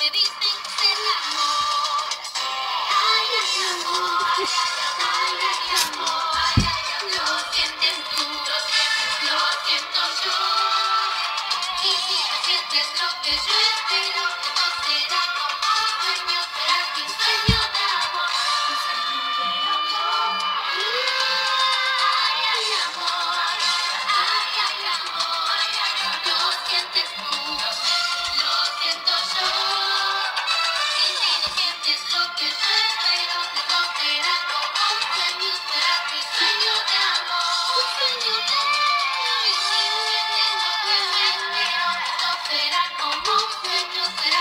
me dicen el amor. Ay, ay, amor. Ay, ay, amor. Ay, ay, lo sientes tú, lo siento yo. Y si tú sientes lo que yo espero. como sueños será.